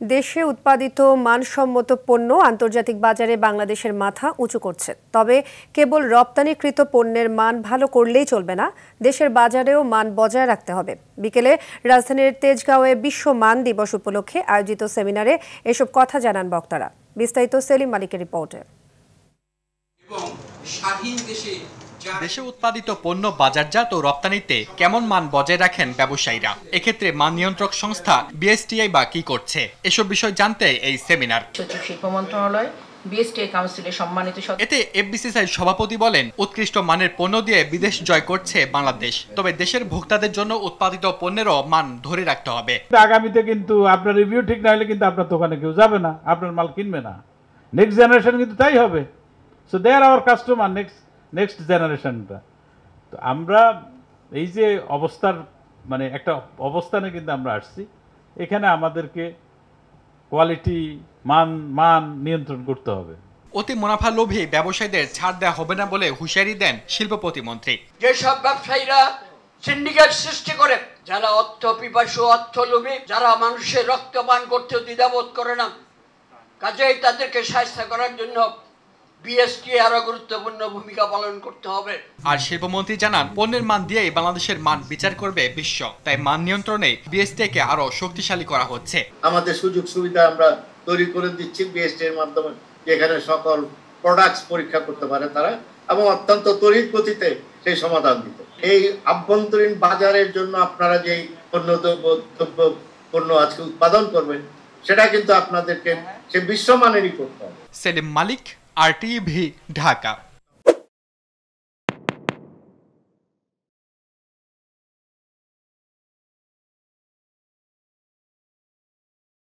দেশে উৎপাদিত মানসম্মত পণ্য আন্তর্জাতিক বাজারে বাংলাদেশের মাথা উঁচু করছে। তবে কেবল রপ্তানিকৃত পণ্যের মান ভালো করলেই চলবে না, দেশের বাজারেও মান বজায় রাখতে হবে। বিকেলে রাজধানীর তেজগাঁওয়ে বিশ্ব মান দিবস উপলক্ষে আয়োজিত সেমিনারে এসব কথা জানান বক্তারা। বিস্তারিত সেলিম মালিকের রিপোর্টে। দেশে উৎপাদিত পণ্য বাজারজাত ও রপ্তানিতে কেমন মান বজায় রাখেন ব্যবসায়ীরা? এক্ষেত্রে মান নিয়ন্ত্রক সংস্থা বিএসটিআই বা কি করছে? এসব বিষয় জানতে এই সেমিনার। সচিব শিল্প মন্ত্রণালয় সম্মানিত এতে এফবিসিসিআই সভাপতি বলেন উৎকৃষ্ট মানের পণ্য দিয়ে বিদেশ জয় করছে বাংলাদেশ। তবে দেশের ভোক্তাদের জন্য উৎপাদিত পণ্যেরও মান ধরে রাখতে হবে। আগামীতে কিন্তু আপনার রিভিউ ঠিক না হলে কিন্তু আপনার দোকানে কেউ যাবে না আপনার মাল কিনবে না। নেক্সট জেনারেশন কিন্তু তাই হবে। So they are our customer next next জেনারেশনটা তো আমরা এই যে অবস্থার মানে একটা অবস্থানে কিন্তু আমরা আসছি। এখানে আমাদেরকে কোয়ালিটি মান মান নিয়ন্ত্রণ করতে হবে। অতি মুনাফা লোভী ব্যবসায়ীদের ছাড় দেওয়া হবে না বলে হুঁশিয়ারি দেন শিল্প প্রতিমন্ত্রী। যেসব ব্যবসায়ীরা সিন্ডিকেট সৃষ্টি করে যারা অর্থ পিপাসু অর্থ লোভী যারা মানুষের রক্ত পান করতে দ্বিধাবোধ করে না কাজেই তাদেরকে সাহায্য করার জন্য বিএসটি আরও গুরুত্বপূর্ণ ভূমিকা পালন করতে হবে। আর শিল্পমন্ত্রী জানান পণ্যের মান দিয়েই বাংলাদেশের মান বিচার করবে বিশ্ব তাই মান নিয়ন্ত্রণে বিএসটিকে আরও শক্তিশালী করা হচ্ছে। আমাদের সুযোগ সুবিধা আমরা তৈরি করে দিচ্ছি বিএসটি এর মাধ্যমে যেখানে সকল প্রোডাক্টস পরীক্ষা করতে পারে তারা এবং অত্যন্ত তড়িৎ গতিতে সেই সমাধান দিতে। এই আভ্যন্তরীণ বাজারের জন্য আপনারা যে পণ্য দ্রব্য পণ্য আজকে উৎপাদন করবেন সেটা কিন্তু আপনাদেরকে সে বিশ্বমানেরই করতে হবে। সেলিম মালিক আর ঢাকা